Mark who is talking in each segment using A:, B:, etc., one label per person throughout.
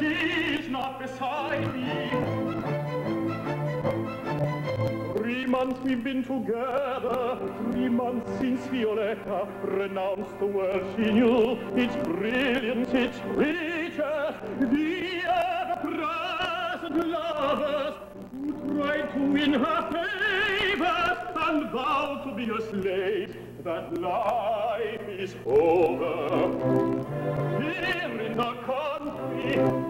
A: she's not beside me. Three months we've been together, three months since Violetta renounced the world she knew, its brilliant, its richer. the ever-present lovers who tried to win her favors and vowed to be a slave that life is over. Here in the country,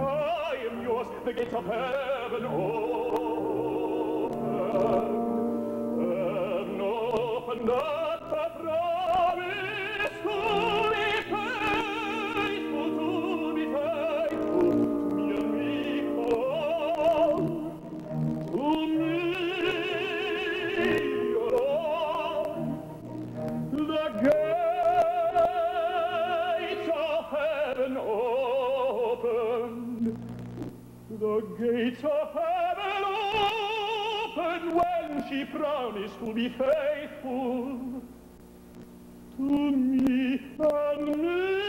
A: I am yours, the gates of heaven open. Heaven opened up the promise to me and The gates of heaven opened when she promised to be faithful to me and me